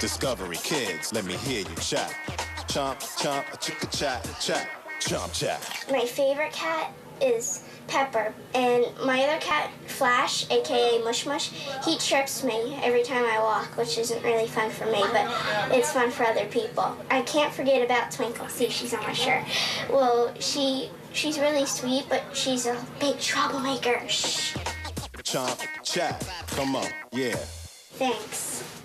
Discovery Kids, let me hear you chat. Chomp, chomp, a chicka chat, chat. Chomp chat. My favorite cat is Pepper, and my other cat, Flash, aka Mush Mush, he trips me every time I walk, which isn't really fun for me, but it's fun for other people. I can't forget about Twinkle. See, she's on my shirt. Well, she she's really sweet, but she's a big troublemaker. Shh. Chomp, chat. Come on, yeah. Thanks.